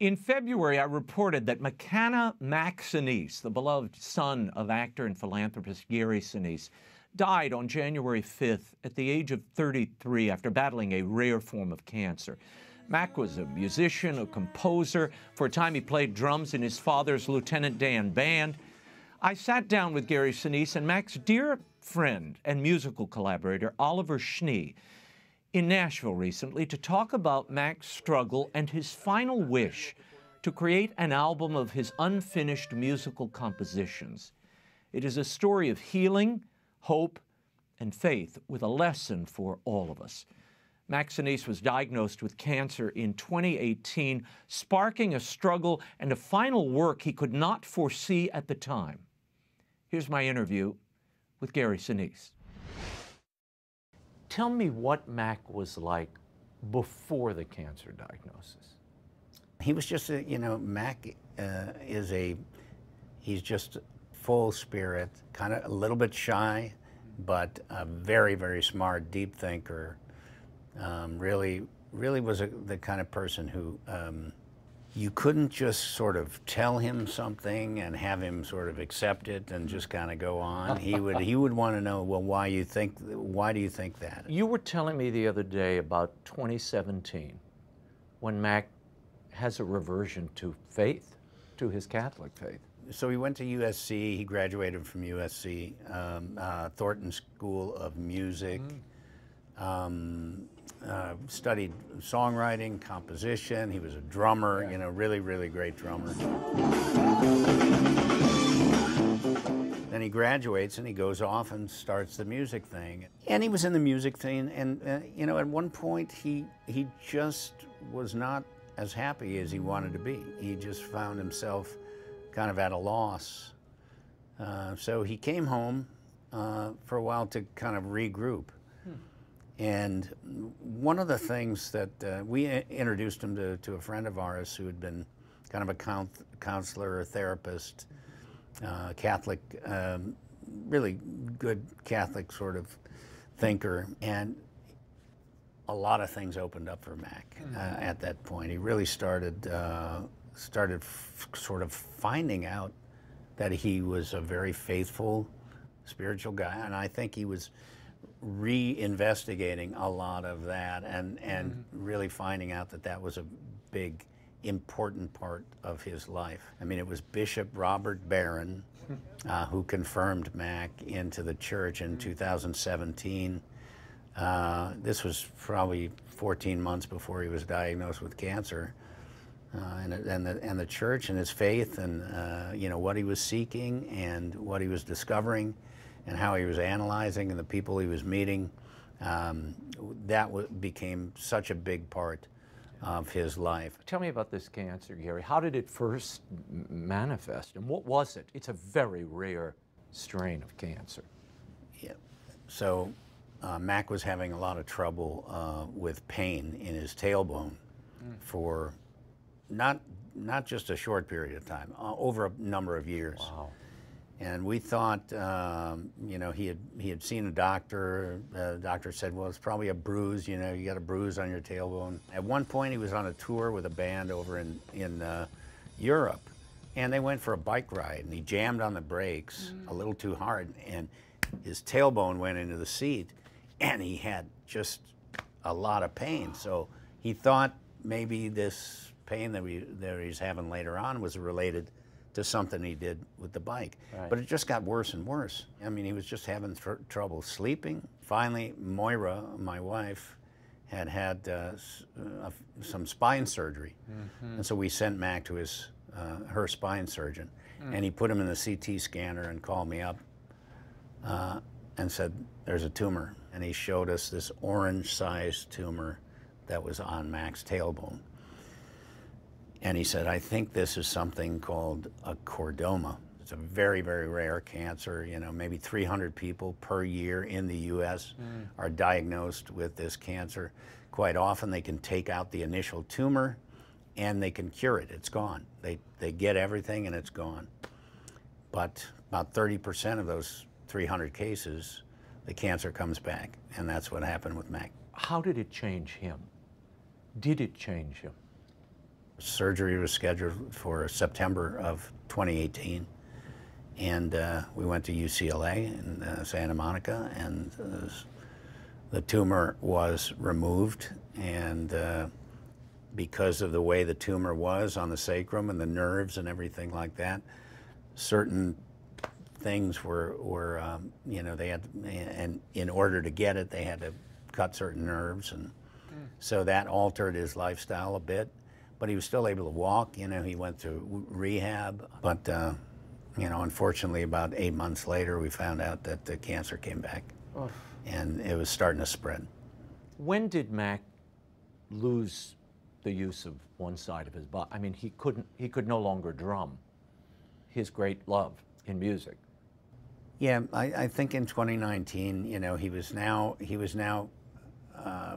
In February, I reported that McCanna Mac Sinise, the beloved son of actor and philanthropist Gary Sinise, died on January 5th at the age of 33 after battling a rare form of cancer. Mac was a musician, a composer. For a time, he played drums in his father's Lieutenant Dan band. I sat down with Gary Sinise and Mac's dear friend and musical collaborator, Oliver Schnee, in Nashville recently to talk about Mac's struggle and his final wish to create an album of his unfinished musical compositions. It is a story of healing, hope, and faith with a lesson for all of us. Mac Sinise was diagnosed with cancer in 2018, sparking a struggle and a final work he could not foresee at the time. Here's my interview with Gary Sinise. Tell me what Mac was like before the cancer diagnosis. He was just a, you know, Mac uh, is a, he's just full spirit, kind of a little bit shy, but a very, very smart, deep thinker. Um, really, really was a, the kind of person who um, you couldn't just sort of tell him something and have him sort of accept it and just kind of go on. He would he would want to know, well, why you think why do you think that? You were telling me the other day about 2017 when Mac has a reversion to faith, to his Catholic faith. So he went to USC. He graduated from USC, um, uh, Thornton School of Music. Mm. Um, uh, studied songwriting, composition. He was a drummer, you know, really, really great drummer. Then he graduates and he goes off and starts the music thing. And he was in the music thing, and uh, you know, at one point he he just was not as happy as he wanted to be. He just found himself kind of at a loss. Uh, so he came home uh, for a while to kind of regroup. And one of the things that uh, we introduced him to, to a friend of ours who had been kind of a counselor, or therapist, uh, Catholic, um, really good Catholic sort of thinker. And a lot of things opened up for Mac uh, mm-hmm. at that point. He really started, uh, started sort of finding out that he was a very faithful spiritual guy. And I think he was reinvestigating a lot of that and, and mm-hmm. really finding out that that was a big, important part of his life. I mean, it was Bishop Robert Barron uh, who confirmed Mac into the church in mm-hmm. 2017. Uh, this was probably 14 months before he was diagnosed with cancer. Uh, and, and, the, and the church and his faith and uh, you know what he was seeking and what he was discovering and how he was analyzing and the people he was meeting. Um, that became such a big part of his life. Tell me about this cancer, Gary. How did it first manifest, and what was it? It's a very rare strain of cancer. Yeah. So uh, Mac was having a lot of trouble uh, with pain in his tailbone mm. for not not just a short period of time, uh, over a number of years. Wow. And we thought, um, you know, he had he had seen a doctor. Uh, the doctor said, "Well, it's probably a bruise. You know, you got a bruise on your tailbone." At one point, he was on a tour with a band over in in uh, Europe, and they went for a bike ride, and he jammed on the brakes mm. a little too hard, and his tailbone went into the seat, and he had just a lot of pain. So he thought maybe this pain that we that he's having later on was related to something he did with the bike. Right. But it just got worse and worse. I mean, he was just having tr- trouble sleeping. Finally, Moira, my wife, had had uh, uh, some spine surgery, mm-hmm. and so we sent Mac to his uh, her spine surgeon, mm. and he put him in the CT scanner and called me up uh, and said, "There's a tumor," and he showed us this orange-sized tumor that was on Mac's tailbone. And he said, I think this is something called a chordoma. It's a very, very rare cancer. You know, maybe 300 people per year in the U.S. Mm. are diagnosed with this cancer. Quite often, they can take out the initial tumor and they can cure it. It's gone. They, they get everything and it's gone. But about 30% of those 300 cases, the cancer comes back. And that's what happened with Mac. How did it change him? Did it change him? Surgery was scheduled for September of 2018. And uh, we went to UCLA in uh, Santa Monica, and uh, the tumor was removed. And uh, because of the way the tumor was on the sacrum and the nerves and everything like that, certain things were, were um, you know, they had, and in order to get it, they had to cut certain nerves. And so that altered his lifestyle a bit. But he was still able to walk, you know, he went through rehab. But, uh, you know, unfortunately, about eight months later, we found out that the cancer came back. And it was starting to spread. When did Mac lose the use of one side of his body? I mean, he couldn't. He could no longer drum. His great love in music. Yeah, I, I think in 2019, you know, he was now he was now. Uh,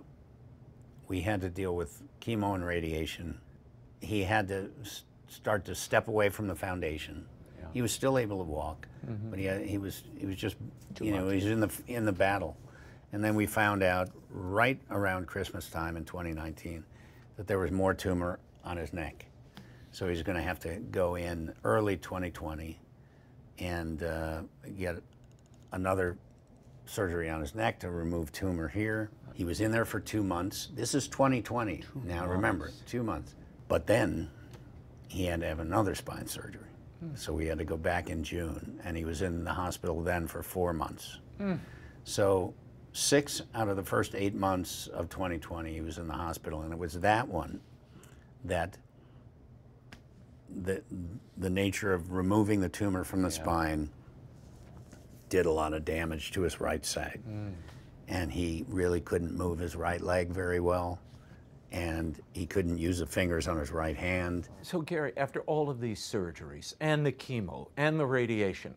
we had to deal with chemo and radiation. He had to start to step away from the foundation. He was still able to walk, but he had, he was he was just you know he was in the in the battle, and then we found out right around Christmas time in 2019 that there was more tumor on his neck, so he's going to have to go in early 2020 and uh, get another surgery on his neck to remove tumor here. He was in there for two months. This is 2020. now remember, two months. But then he had to have another spine surgery. So we had to go back in June, and he was in the hospital then for four months. So six out of the first eight months of 2020, he was in the hospital, and it was that one that the the nature of removing the tumor from the spine did a lot of damage to his right side, mm. and he really couldn't move his right leg very well, and he couldn't use the fingers on his right hand. So, Gary, after all of these surgeries and the chemo and the radiation,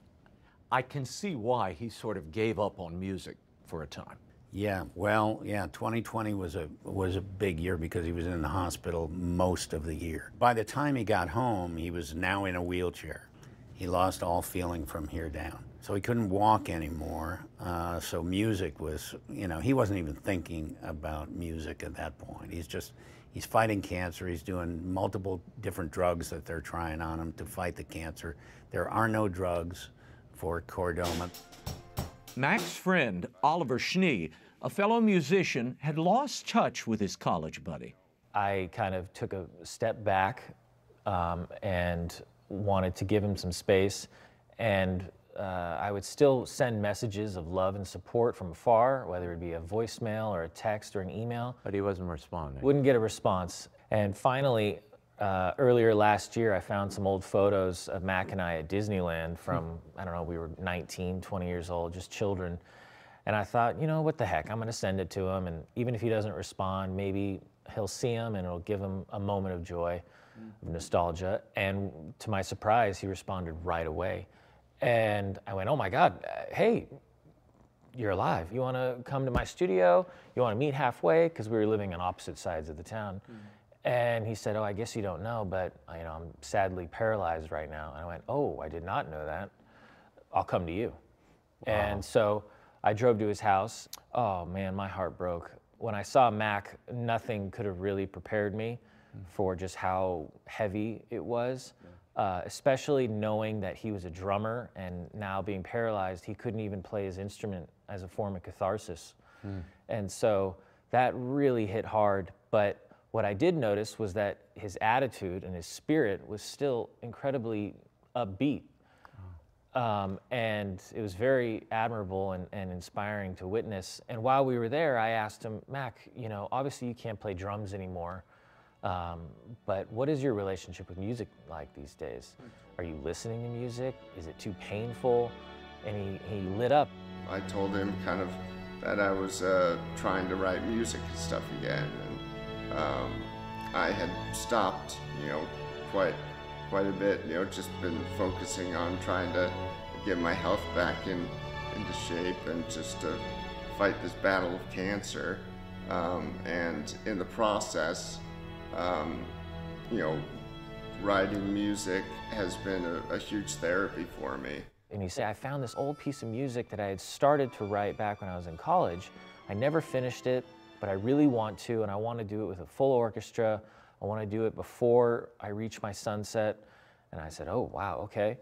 I can see why he sort of gave up on music for a time. Yeah, well, yeah, 2020 was a was a big year because he was in the hospital most of the year. By the time he got home, he was now in a wheelchair. He lost all feeling from here down, so he couldn't walk anymore. Uh, so music was, you know, he wasn't even thinking about music at that point. He's just he's fighting cancer. He's doing multiple different drugs that they're trying on him to fight the cancer. There are no drugs for chordoma. Mac's friend, Oliver Schnee, a fellow musician, had lost touch with his college buddy. I kind of took a step back um, and wanted to give him some space. And uh, I would still send messages of love and support from afar, whether it be a voicemail or a text or an email. But he wasn't responding. Wouldn't get a response. And finally, uh, earlier last year, I found some old photos of Mac and I at Disneyland from, I don't know, we were 19, 20 years old, just children. And I thought, you know, what the heck, I'm going to send it to him. And even if he doesn't respond, maybe he'll see him and it'll give him a moment of joy, of nostalgia. And to my surprise, he responded right away. And I went, oh my God, hey, you're alive. You want to come to my studio? You want to meet halfway? Because we were living on opposite sides of the town. And he said, "Oh, I guess you don't know, but you know, I'm sadly paralyzed right now." And I went, "Oh, I did not know that. I'll come to you." And so I drove to his house. Oh man, my heart broke when I saw Mac. Nothing could have really prepared me for just how heavy it was. Uh, especially knowing that he was a drummer and now being paralyzed, he couldn't even play his instrument as a form of catharsis. And so that really hit hard. But what I did notice was that his attitude and his spirit was still incredibly upbeat. Um, and it was very admirable and, and inspiring to witness. And while we were there, I asked him, Mac, you know, obviously you can't play drums anymore, um, but what is your relationship with music like these days? Are you listening to music? Is it too painful? And he, he lit up. I told him kind of that I was uh, trying to write music and stuff again, and um, I had stopped, you know, quite quite a bit. You know, just been focusing on trying to get my health back in into shape and just to fight this battle of cancer. Um, and in the process, um, you know, writing music has been a, a huge therapy for me. And you say, I found this old piece of music that I had started to write back when I was in college. I never finished it, but I really want to, and I want to do it with a full orchestra. I want to do it before I reach my sunset. And I said, oh, wow, okay.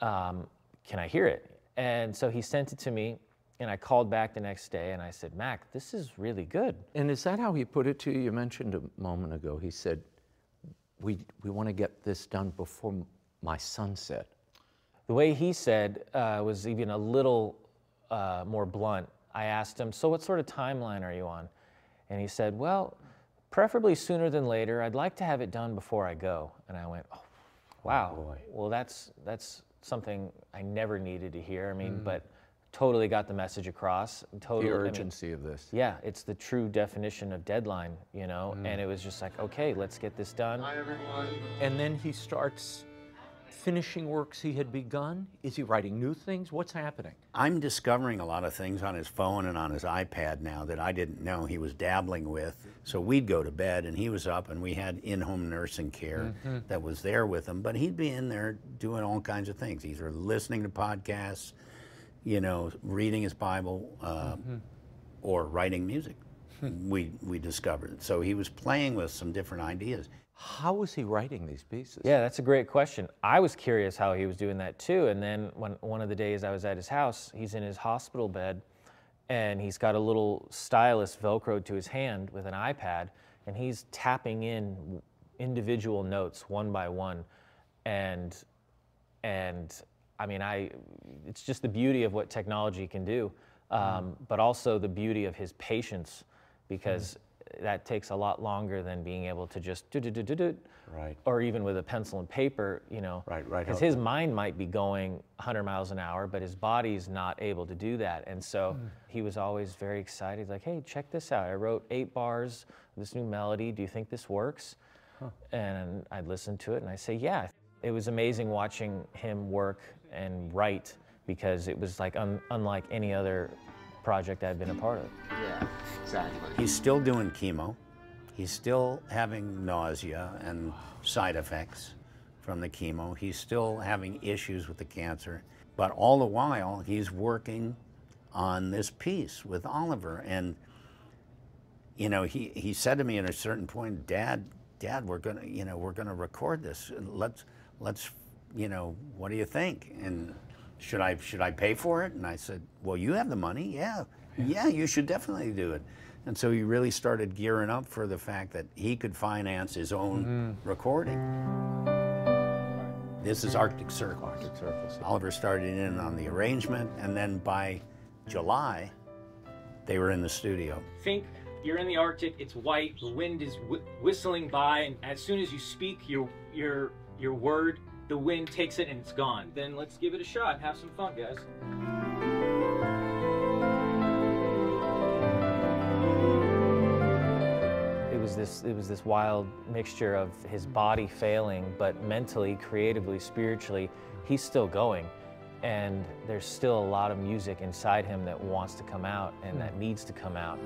Um, can I hear it? And so he sent it to me, and I called back the next day and I said, Mac, this is really good. And is that how he put it to you? You mentioned a moment ago, he said, we, we want to get this done before my sunset. The way he said uh, was even a little uh, more blunt. I asked him, So, what sort of timeline are you on? And he said, Well, preferably sooner than later. I'd like to have it done before I go. And I went, Oh, oh wow. boy. well, that's, that's something I never needed to hear. I mean, mm. but totally got the message across. Totally, The I mean, urgency of this. yeah, it's the true definition of deadline, you know? Mm. And it was just like, okay, let's get this done. Hi, everyone. And then he starts finishing works he had begun. Is he writing new things? What's happening? I'm discovering a lot of things on his phone and on his iPad now that I didn't know he was dabbling with. So we'd go to bed and he was up and we had in-home nursing care that was there with him, but he'd be in there doing all kinds of things, either listening to podcasts, you know, reading his Bible, uh, or writing music. we we discovered. So he was playing with some different ideas. How was he writing these pieces? Yeah, that's a great question. I was curious how he was doing that too. And then when one of the days I was at his house, he's in his hospital bed and he's got a little stylus velcroed to his hand with an iPad and he's tapping in individual notes one by one. And and I mean, I it's just the beauty of what technology can do, um, but also the beauty of his patience, because that takes a lot longer than being able to just do do do do do, Right. or even with a pencil and paper, you know. Right, right. Because his mind might be going 100 miles an hour, but his body's not able to do that, and so hmm. he was always very excited, like, "Hey, check this out! I wrote eight bars, this new melody. Do you think this works?" And I'd listen to it and I say, yeah. It was amazing watching him work and write because it was like un- unlike any other project I've been a part of. Yeah, exactly. He's still doing chemo. He's still having nausea and side effects from the chemo. He's still having issues with the cancer. But all the while, he's working on this piece with Oliver. And, you know, he, he said to me at a certain point, Dad, Dad, we're gonna, you know, we're gonna record this. Let's, let's, you know, what do you think? And should I, should I pay for it? And I said, well, you have the money. Yeah, yeah, you should definitely do it. And so he really started gearing up for the fact that he could finance his own mm-hmm. recording. This is Arctic Circle. Arctic Circle. Oliver started in on the arrangement, and then by July, they were in the studio. think you're in the Arctic, it's white, the wind is wh- whistling by, and as soon as you speak your your your word, the wind takes it and it's gone. Then let's give it a shot have some fun, guys. It was this it was this wild mixture of his body failing, but mentally, creatively, spiritually, he's still going. And there's still a lot of music inside him that wants to come out and hmm. that needs to come out.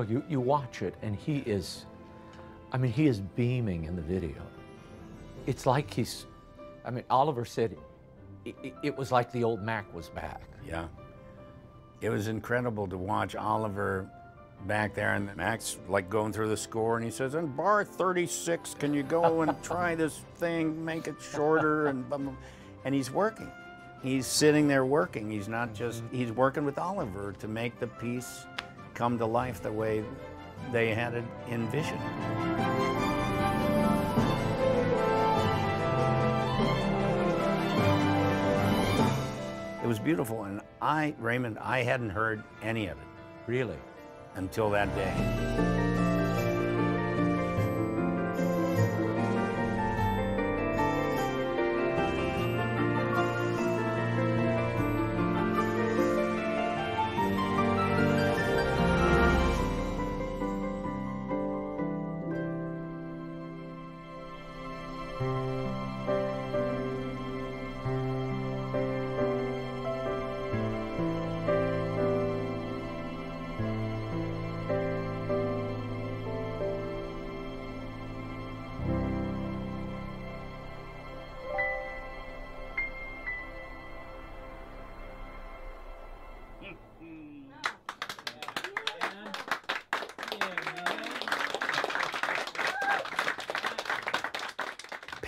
Well, you, you watch it, and he is, I mean, he is beaming in the video. It's like he's, I mean, Oliver said it, it, it was like the old Mac was back. Yeah. It was incredible to watch Oliver back there, and Mac's like going through the score, and he says, "In bar 36, can you go and try this thing, make it shorter?" And blah, blah. and he's working. He's sitting there working. He's not just. Mm-hmm. He's working with Oliver to make the piece come to life the way they had it envisioned. It was beautiful, and I, Raymond, I hadn't heard any of it Really? until that day.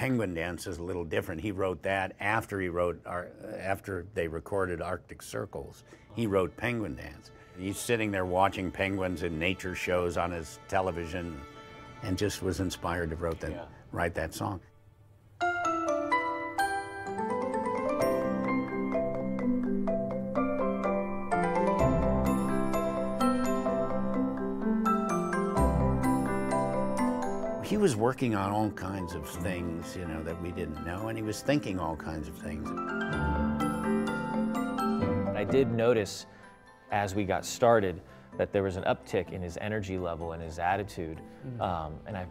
Penguin Dance is a little different. He wrote that after he wrote, Ar- after they recorded Arctic Circles. He wrote Penguin Dance. He's sitting there watching penguins in nature shows on his television, and just was inspired to wrote that, write that song. Was working on all kinds of things, you know, that we didn't know, and he was thinking all kinds of things. I did notice as we got started that there was an uptick in his energy level and his attitude. Um, and I,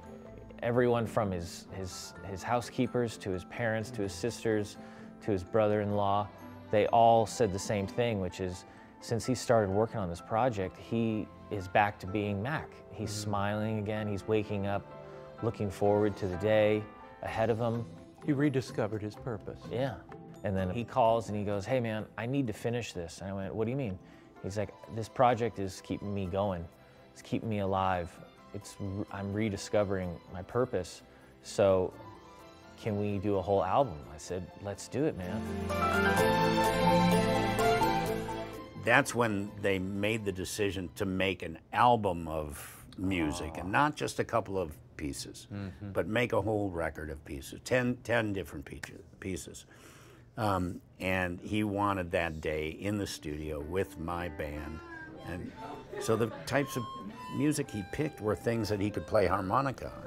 everyone from his, his, his housekeepers to his parents to his sisters to his brother-in-law, they all said the same thing, which is since he started working on this project, he is back to being Mac. He's smiling again, he's waking up, looking forward to the day ahead of him. He rediscovered his purpose. Yeah. And then he calls and he goes, Hey man, I need to finish this. And I went, What do you mean? He's like, This project is keeping me going. It's keeping me alive. It's I'm rediscovering my purpose. So can we do a whole album? I said, Let's do it, man. That's when they made the decision to make an album of music and not just a couple of pieces, but make a whole record of pieces, 10, 10 different pieces. Um, and he wanted that day in the studio with my band. And so the types of music he picked were things that he could play harmonica on.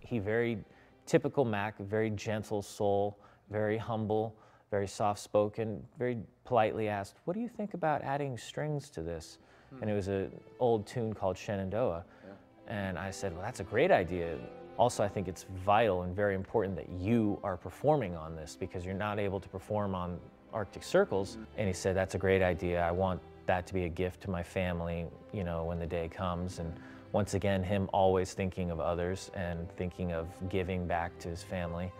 He very typical Mac, very gentle soul, very humble, very soft spoken, very politely asked, What do you think about adding strings to this? Hmm. And it was an old tune called Shenandoah. And I said, Well, that's a great idea. Also, I think it's vital and very important that you are performing on this because you're not able to perform on Arctic Circles. And he said, That's a great idea. I want that to be a gift to my family, you know, when the day comes. And once again, him always thinking of others and thinking of giving back to his family.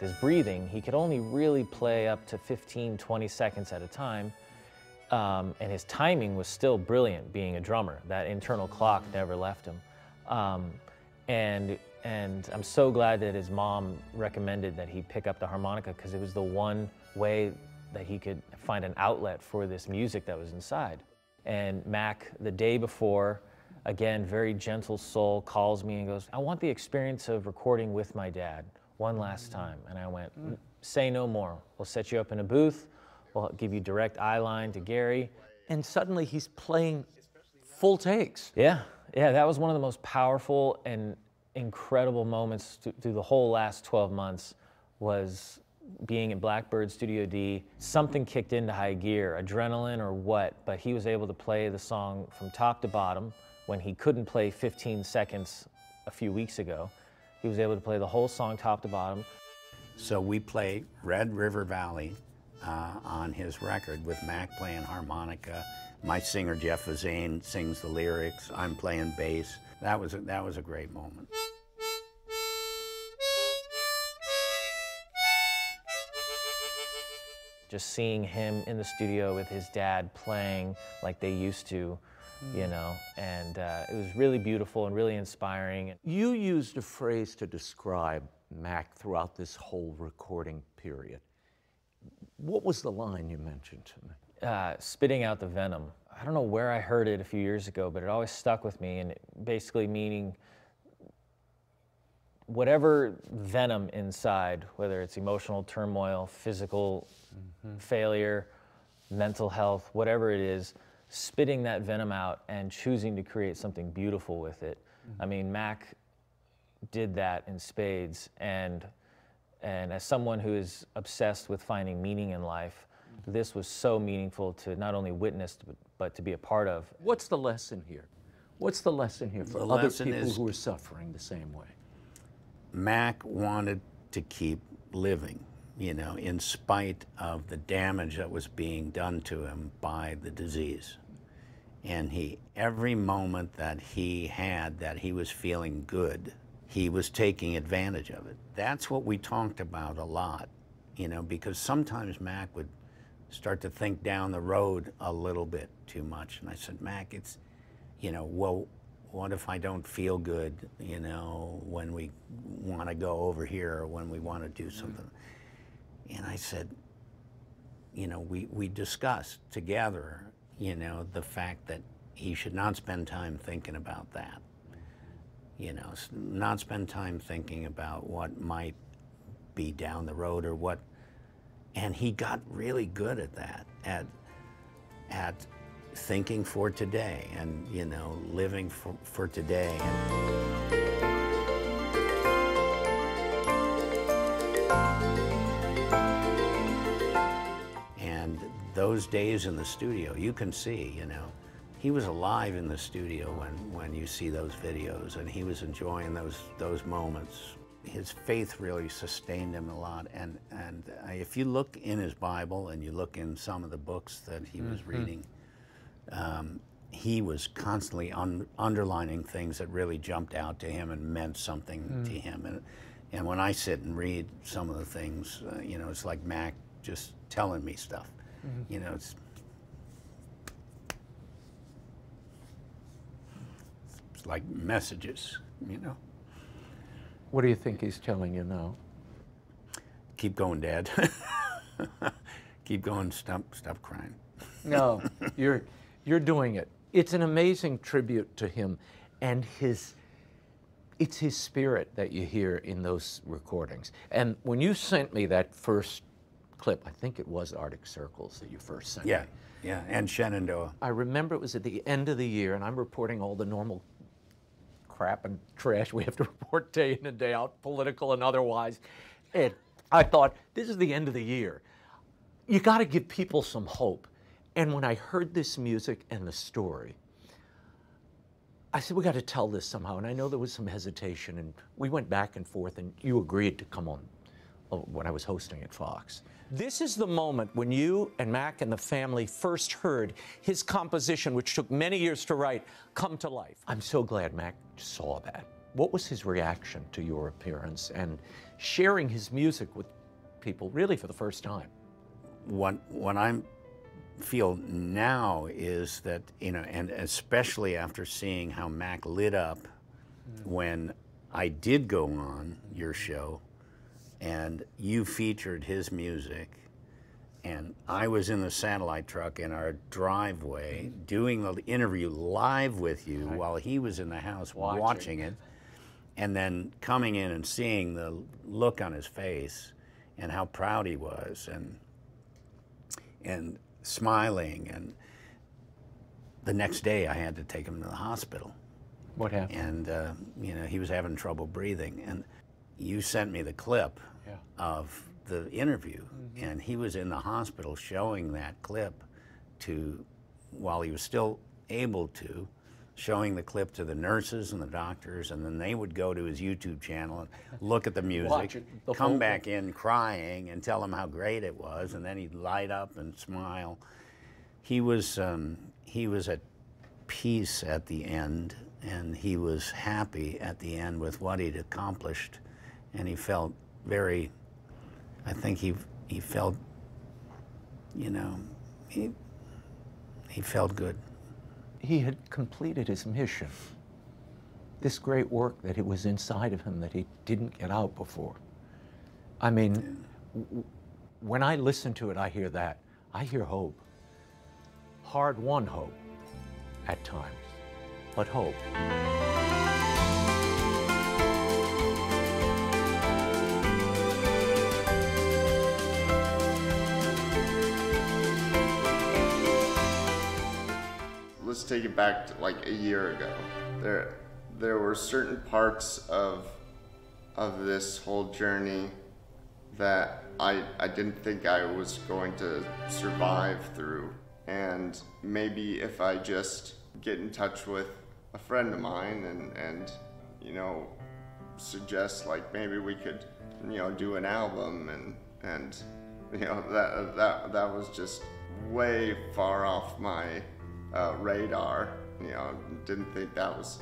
With his breathing, he could only really play up to 15, 20 seconds at a time. Um, and his timing was still brilliant being a drummer. That internal clock never left him. Um, and, and I'm so glad that his mom recommended that he pick up the harmonica because it was the one way that he could find an outlet for this music that was inside. And Mac, the day before, again, very gentle soul, calls me and goes, I want the experience of recording with my dad one last mm. time. And I went, mm. say no more. We'll set you up in a booth. We'll give you direct eye line to Gary. And suddenly he's playing full takes. Yeah, yeah, that was one of the most powerful and incredible moments th- through the whole last 12 months was being at Blackbird Studio D. Something kicked into high gear, adrenaline or what, but he was able to play the song from top to bottom when he couldn't play 15 seconds a few weeks ago. He was able to play the whole song top to bottom. So we play Red River Valley uh, on his record with Mac playing harmonica. My singer Jeff Vezain sings the lyrics. I'm playing bass. That was a, that was a great moment. Just seeing him in the studio with his dad playing like they used to, you know, and uh, it was really beautiful and really inspiring. You used a phrase to describe Mac throughout this whole recording period. What was the line you mentioned to me? uh, spitting out the venom. I don't know where I heard it a few years ago, but it always stuck with me, and basically meaning whatever venom inside, whether it's emotional turmoil, physical failure, mental health, whatever it is, spitting that venom out and choosing to create something beautiful with it. Mm-hmm. I mean, Mac did that in spades, and and as someone who is obsessed with finding meaning in life, mm-hmm. this was so meaningful to not only witness but, but to be a part of. What's the lesson here? What's the lesson here for The other people is- who are suffering the same way? Mac wanted to keep living, you know, in spite of the damage that was being done to him by the disease. And he, every moment that he had that he was feeling good, he was taking advantage of it. That's what we talked about a lot, you know, because sometimes Mac would start to think down the road a little bit too much. And I said, Mac, it's, you know, well, what if I don't feel good, you know, when we want to go over here or when we want to do mm. something? And I said, you know, we, we discussed together, you know, the fact that he should not spend time thinking about that. You know, not spend time thinking about what might be down the road or what. And he got really good at that, at, at thinking for today and, you know, living for, for today. And, those days in the studio, you can see, you know, he was alive in the studio when, when you see those videos and he was enjoying those, those moments. His faith really sustained him a lot. And, and uh, if you look in his Bible and you look in some of the books that he was reading, um, he was constantly un- underlining things that really jumped out to him and meant something to him. And, and when I sit and read some of the things, uh, you know, it's like Mac just telling me stuff. Mm-hmm. You know, it's it's like messages. You know, What do you think he's telling you now? keep going, Dad. keep going. Stop, stop crying. No, you're you're doing it. It's an amazing tribute to him and his it's his spirit that you hear in those recordings. And when you sent me that first clip, I think it was Arctic Circles that you first sent Yeah, me. yeah. And Shenandoah. I remember it was at the end of the year, and I'm reporting all the normal crap and trash we have to report day in and day out, political and otherwise. And I thought, this is the end of the year. You got to give people some hope. And when I heard this music and the story, I said, we got to tell this somehow. And I know there was some hesitation, and we went back and forth, and you agreed to come on when I was hosting at Fox. This is the moment when you and Mac and the family first heard his composition, which took many years to write, come to life. I'm so glad Mac saw that. What was his reaction to your appearance and sharing his music with people really for the first time? what what I feel now is that you know, and especially after seeing how Mac lit up mm. when I did go on your show, and you featured his music, and I was in the satellite truck in our driveway doing the interview live with you while he was in the house Watching. watching it, and then coming in and seeing the look on his face and how proud he was and and smiling. And the next day I had to take him to the hospital. What happened? and uh, you know he was having trouble breathing. And you sent me the clip Yeah. of the interview. And he was in the hospital showing that clip to while he was still able to showing the clip to the nurses and the doctors and then they would go to his YouTube channel and look at the music it, the come back in crying and tell him how great it was and then he'd light up and smile. He was um, he was at peace at the end and he was happy at the end with what he'd accomplished and he felt very I think he he felt you know he he felt good he had completed his mission. This great work that it was inside of him that he didn't get out before. I mean, w- when I listen to it, I hear that. I hear hope. Hard won hope at times, but hope. Take it back to like a year ago. There, there were certain parts of of this whole journey that I I didn't think I was going to survive through. And maybe if I just get in touch with a friend of mine and and you know suggest like maybe we could you know do an album and and you know that that that was just way far off my uh, radar. You know, didn't think that was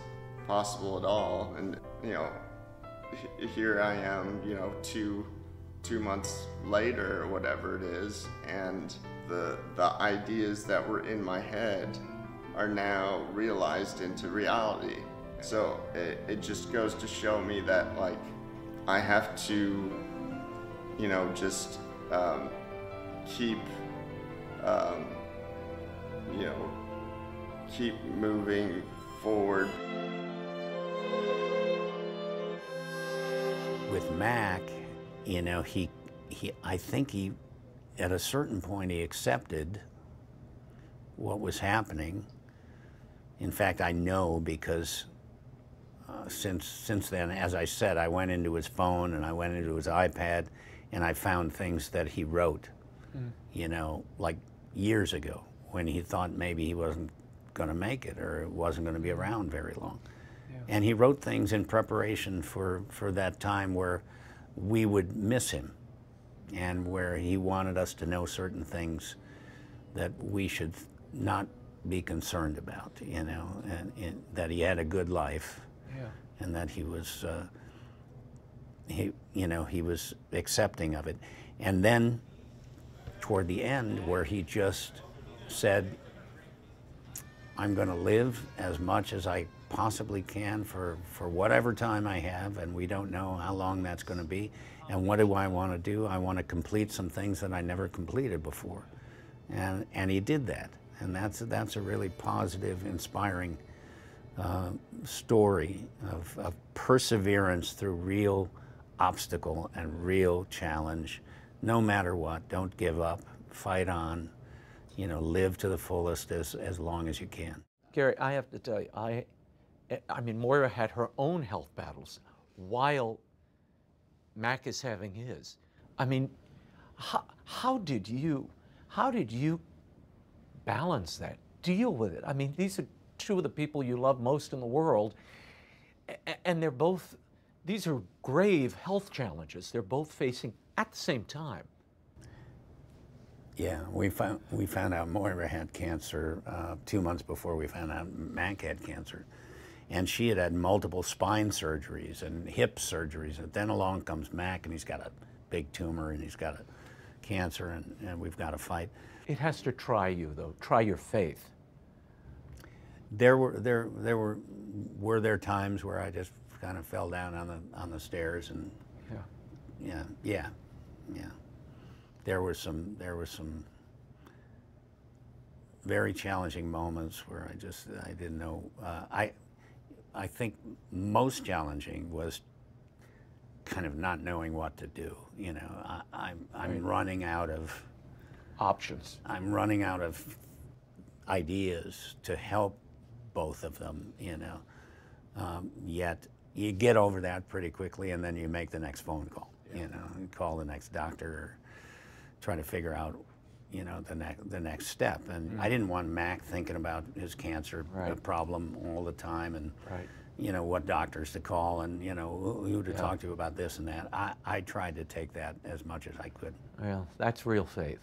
possible at all. And you know, here I am. You know, two two months later or whatever it is, and the the ideas that were in my head are now realized into reality. So it, it just goes to show me that like I have to, you know, just um, keep, um, you know, keep moving forward. With Mac, you know, he, he, I think he, at a certain point, he accepted what was happening. In fact, I know because uh, since since then, as I said, I went into his phone and I went into his iPad, and I found things that he wrote, you know, like years ago when he thought maybe he wasn't going to make it or it wasn't going to be around very long. And he wrote things in preparation for, for that time where we would miss him and where he wanted us to know certain things that we should not be concerned about, you know, and, and that he had a good life Yeah. and that he was, uh, he, you know, he was accepting of it. And then toward the end, where he just said, I'm going to live as much as I possibly can for, for whatever time I have, and we don't know how long that's going to be. And what do I want to do? I want to complete some things that I never completed before. And, and he did that. And that's, that's a really positive, inspiring uh, story of, of perseverance through real obstacle and real challenge. No matter what, don't give up, fight on, you know, live to the fullest as, as long as you can. Gary, I have to tell you, I, I mean, Moira had her own health battles while Mac is having his. I mean, how, how did you, how did you balance that, deal with it? I mean, these are two of the people you love most in the world, and they're both, these are grave health challenges they're both facing at the same time. Yeah, we found we found out Moira had cancer uh, two months before we found out Mac had cancer, and she had had multiple spine surgeries and hip surgeries. And then along comes Mac, and he's got a big tumor and he's got a cancer, and, and we've got to fight. It has to try you, though, try your faith. There were there there were were there times where I just kind of fell down on the on the stairs and Yeah. yeah yeah yeah there were some there were some very challenging moments where I just I didn't know uh, I I think most challenging was kind of not knowing what to do you know I, I'm I'm running out of Options. I'm running out of ideas to help both of them, you know. Um, yet you get over that pretty quickly, and then you make the next phone call. You know, call the next doctor, or try to figure out, you know, the next the next step. And I didn't want Mac thinking about his cancer Right. problem all the time, and Right. you know what doctors to call, and you know who to Yeah. talk to about this and that. I, I tried to take that as much as I could. Well, that's real faith.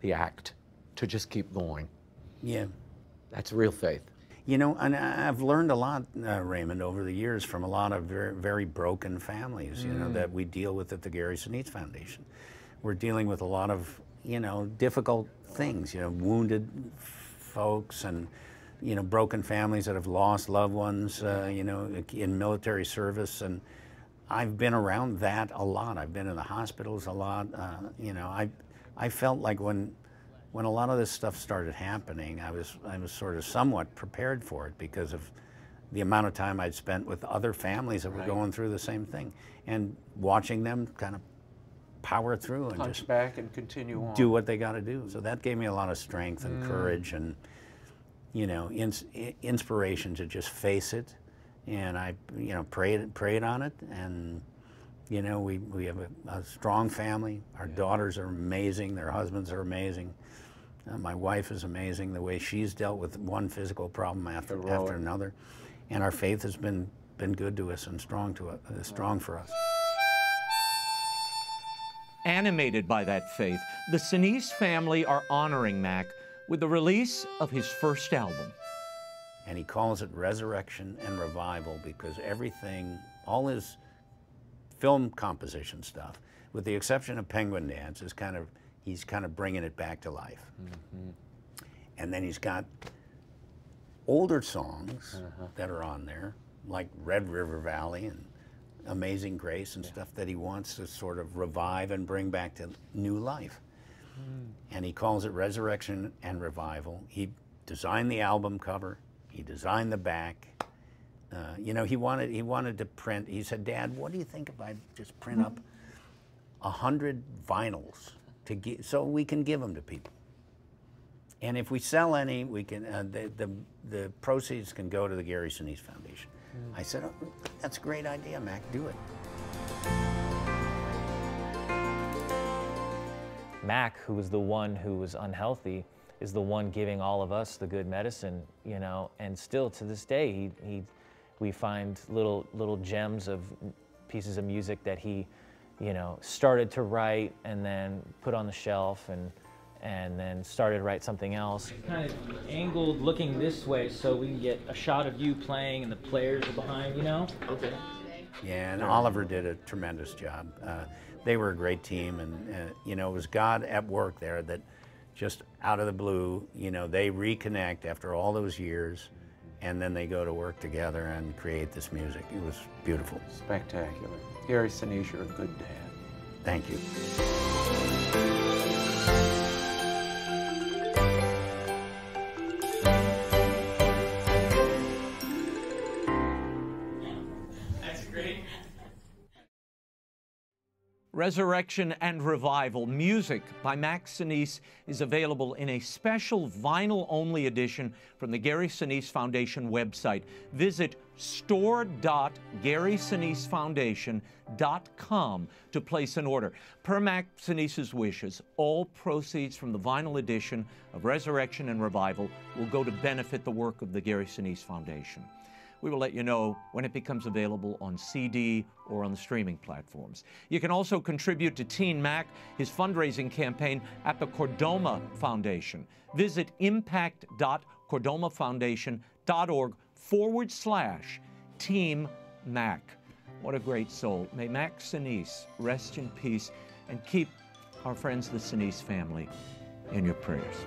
The act to just keep going. Yeah. That's real faith. You know, and I've learned a lot, uh, Raymond, over the years from a lot of very, very broken families, you know, that we deal with at the Gary Sinise Foundation. We're dealing with a lot of, you know, difficult things, you know, wounded folks and, you know, broken families that have lost loved ones, uh, you know, in military service. And I've been around that a lot. I've been in the hospitals a lot. Uh, you know, I, I felt like when, when a lot of this stuff started happening, I was, I was sort of somewhat prepared for it because of the amount of time I'd spent with other families that were going through the same thing and watching them kind of power through and just back and continue on. do what they got to do. So that gave me a lot of strength and courage and, you know, ins- inspiration to just face it. And I, you know, prayed prayed on it. And, you know, we, we have a, a strong family. Our daughters are amazing. Their husbands are amazing. Uh, my wife is amazing. The way she's dealt with one physical problem after after another, and our faith has been been good to us and strong to us, uh, strong for us. Animated by that faith, the Sinise family are honoring Mac with the release of his first album. And he calls it Resurrection and Revival because everything, all his film composition stuff, with the exception of Penguin Dance, is kind of, he's kind of bringing it back to life. Mm-hmm. And then he's got older songs uh-huh. that are on there, like Red River Valley and Amazing Grace and yeah. stuff that he wants to sort of revive and bring back to new life. Mm. And he calls it Resurrection and Revival. He designed the album cover. He designed the back. Uh, you know, he wanted he wanted to print. He said, "Dad, what do you think if I just print up a hundred vinyls to get so we can give them to people? And if we sell any, we can uh, the, the the proceeds can go to the Gary Sinise Foundation." Mm. I said, oh, "That's a great idea, Mac. Do it." Mac, who was the one who was unhealthy, is the one giving all of us the good medicine, you know, and still to this day, he, he, we find little, little gems of pieces of music that he, you know, started to write and then put on the shelf and, and then started to write something else. Kind of angled looking this way so we can get a shot of you playing and the players are behind, you know? Okay. Yeah, and Oliver did a tremendous job. Uh, they were a great team, and uh, you know, it was God at work there that just out of the blue, you know, they reconnect after all those years, and then they go to work together and create this music. It was beautiful. Spectacular. Gary Sinise, you're a good dad. Thank you. Resurrection and Revival Music by Mac Sinise is available in a special vinyl only edition from the Gary Sinise Foundation website. Visit store.garysinisefoundation.com to place an order. Per Mac Sinise's wishes, all proceeds from the vinyl edition of Resurrection and Revival will go to benefit the work of the Gary Sinise Foundation. We will let you know when it becomes available on CD or on the streaming platforms. You can also contribute to Team Mac, his fundraising campaign at the Chordoma Foundation. Visit impact.chordomafoundation.org forward slash Team Mac. What a great soul. May Mac Sinise rest in peace and keep our friends, the Sinise family, in your prayers.